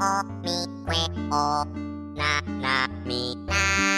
oh, me, we, oh, na, na, me, na.